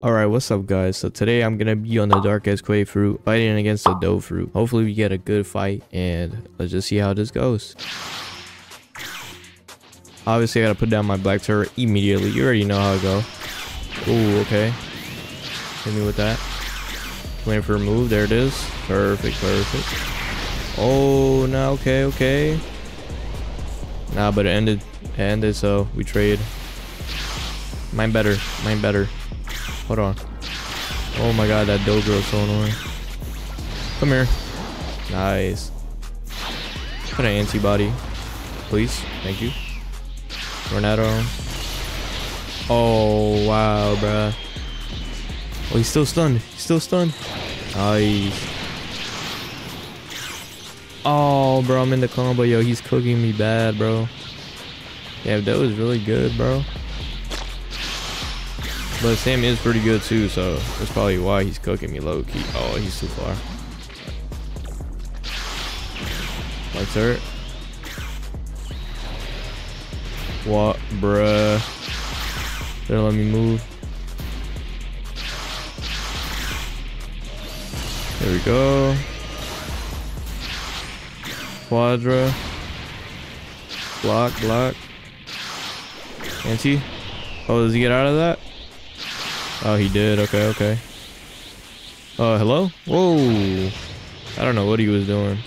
Alright, what's up guys? So today I'm gonna be on the Dark X Quake Fruit, fighting against the Dough Fruit. Hopefully we get a good fight, and let's just see how this goes. Obviously I gotta put down my black turret immediately. You already know how it go. Ooh, okay. Hit me with that. Waiting for a move. There it is. Perfect, perfect. Oh, no, okay, okay. Nah, but it ended. It ended, so we trade. Mine better. Mine better. Hold on. Oh my god, that dough girl's so annoying. Come here. Nice. Put an antibody. Please. Thank you. Tornado. Oh, wow, bruh. Oh, he's still stunned. He's still stunned. Nice. Oh, bro, I'm in the combo. Yo, he's cooking me bad, bro. Yeah, that was really good, bro. But Sam is pretty good too, so that's probably why he's cooking me low key. Oh, he's too far. Like turret. What, bruh? They let me move. There we go. Quadra. Block, block. Anti. Oh, does he get out of that? Oh, he did. Okay, okay. Uh, hello? Whoa. I don't know what he was doing.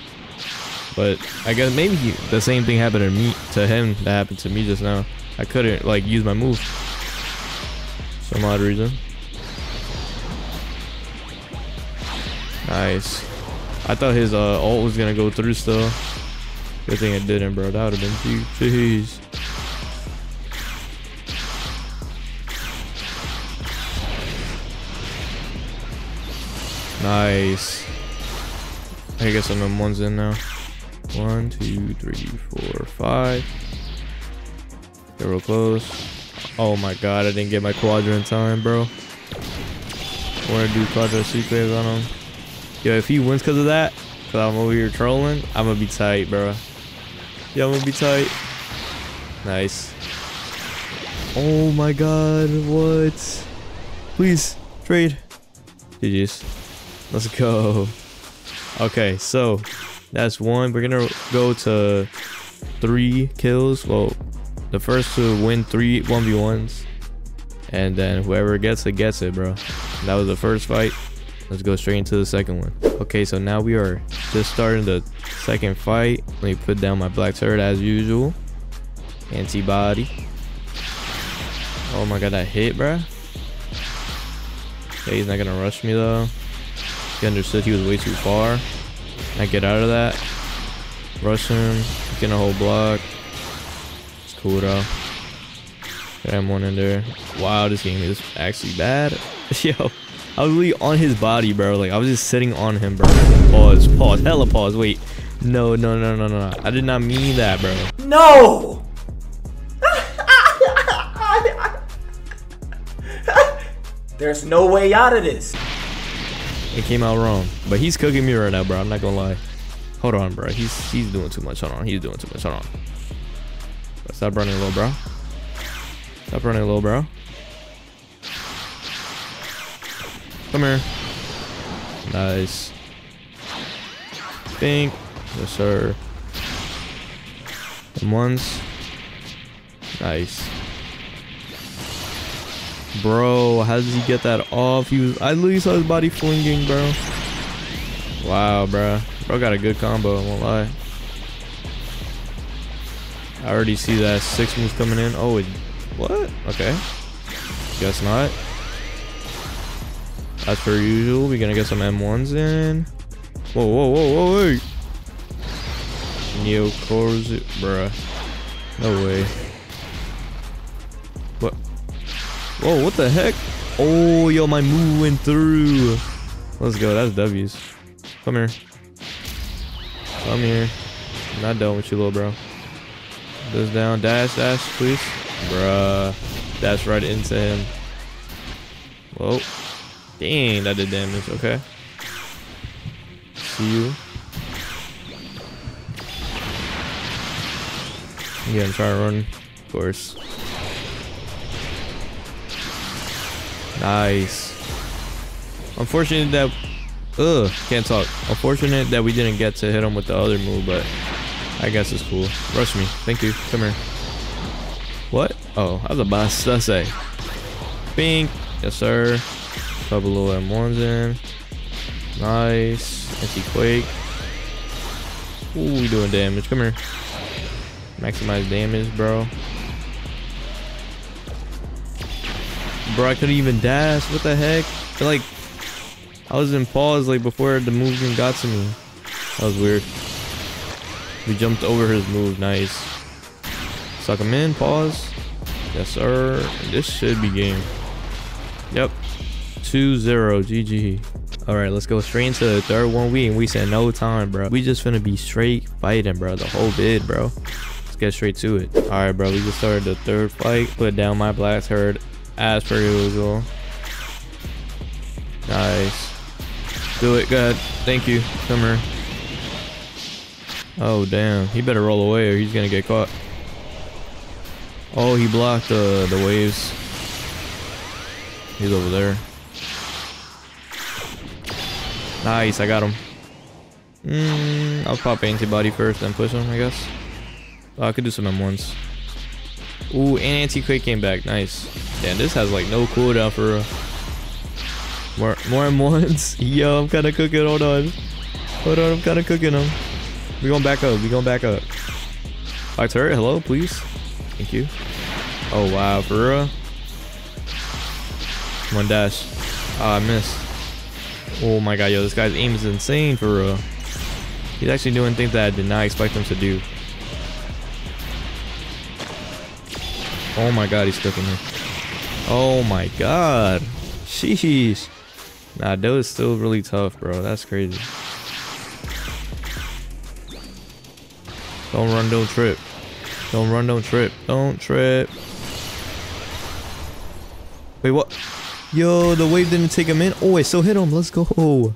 But I guess maybe he, the same thing happened to me, to him that happened to me just now. I couldn't, like, use my move. for Some odd reason. Nice. I thought his uh, ult was gonna go through still. Good thing it didn't, bro. That would have been huge. Jeez. Nice. I guess some M1's in now. One, two, three, four, five. Get real close. Oh my god, I didn't get my quadra in time, bro. I want to do quadra secrets on him. Yo, if he wins because of that, because I'm over here trolling, I'm going to be tight, bro. Yeah, I'm going to be tight. Nice. Oh my god, what? Please, trade. GG's. Let's go. Okay, so that's one. We're gonna go to three kills. Well, the first to win three 1v1s. And then whoever gets it, gets it, bro. That was the first fight. Let's go straight into the second one. Okay, so now we are just starting the second fight. Let me put down my black turret as usual. Antibody. Oh my god, that hit, bro. Okay, he's not gonna rush me though. He understood he was way too far. I get out of that. Rush him. Get a whole block. It's cool though. Got him one in there. Wow, this game is actually bad. Yo, I was really on his body, bro. Like, I was just sitting on him, bro. Pause, pause, hella pause. Wait. No, no, no, no, no. I did not mean that, bro. No! There's no way out of this. It came out wrong. But he's cooking me right now, bro. I'm not gonna lie. Hold on, bro. He's he's doing too much. Hold on. He's doing too much. Hold on. Stop running, little bro. Stop running, little bro. Come here. Nice. Think. Yes, sir. And once. Nice. Bro, how did he get that off? He was I literally saw his body flinging, bro. Wow, bro. Bro got a good combo, I won't lie. I already see that six moves coming in. Oh, it, what? Okay. Guess not. As per usual, we're gonna get some M1s in. Whoa, whoa, whoa, whoa, wait. Neo Corzu, bruh. No way. What? Whoa, what the heck? Oh, yo, my move went through. Let's go. That's W's. Come here. Come here. I'm not done with you, little bro. This down. Dash, dash, please. Bruh. Dash right into him. Whoa. Dang, that did damage. Okay. See you. Yeah, I'm gonna to run, of course. Nice. Unfortunate that... Ugh, can't talk. Unfortunate that we didn't get to hit him with the other move, but I guess it's cool. Rush me. Thank you. Come here. What? Oh, I was about to say. Bink. Yes, sir. Couple little M1s in. Nice. Anti-quake. Ooh, we doing damage. Come here. Maximize damage, bro. Bro, I couldn't even dash. What the heck? I like, I was in pause like before the movement got to me. That was weird. We jumped over his move. Nice. Suck him in. Pause. Yes, sir. This should be game. Yep. 2-0. GG. Alright, let's go straight into the third one. We and we said no time, bro. We just finna be straight fighting, bro. The whole bid, bro. Let's get straight to it. Alright, bro. We just started the third fight. Put down my black turret as per usual. Nice. Do it, good. Thank you. Come here. Oh, damn. He better roll away or he's gonna get caught. Oh, he blocked the, the waves. He's over there. Nice, I got him. Mm, I'll pop antibody first, then push him, I guess. Oh, I could do some M1s. Ooh, and anti-quake came back. Nice. Damn, this has like no cooldown for real. More, more M1s. Yo, I'm kind of cooking. Hold on. Hold on, I'm kind of cooking them. We going back up. We going back up. Hi, turret. Hello, please. Thank you. Oh, wow. For real? One dash. Ah, I missed. Oh my god, yo, this guy's aim is insane for real. He's actually doing things that I did not expect him to do. Oh my god, he's cooking me. Oh my god. Sheesh. Nah, that was still really tough, bro. That's crazy. Don't run, don't trip. Don't run, don't trip. Don't trip. Wait, what? Yo, the wave didn't take him in. Oh, I still hit him. Let's go.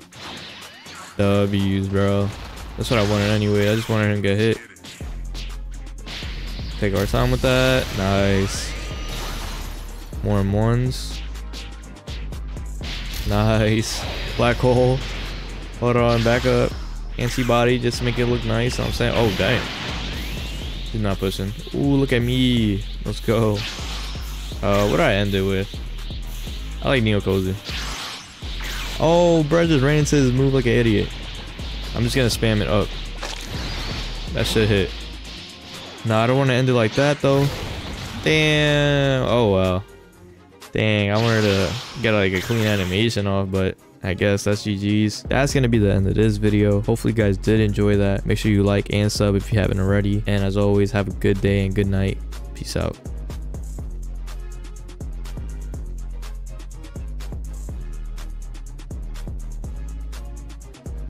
W's, bro. That's what I wanted anyway. I just wanted him to get hit. Take our time with that. Nice. More M1s. Nice. Black hole. Hold on, back up. Antibody just to make it look nice. I'm saying, oh, damn. He's not pushing. Ooh, look at me. Let's go. Uh, what do I end it with? I like Neo Cozy. Oh, bro just ran into his move like an idiot. I'm just gonna spam it up. That should hit. Nah, I don't want to end it like that though. Damn. Oh wow. Dang, I wanted to get like a clean animation off, but I guess that's GG's. That's going to be the end of this video. Hopefully you guys did enjoy that. Make sure you like and sub if you haven't already. And as always, have a good day and good night. Peace out.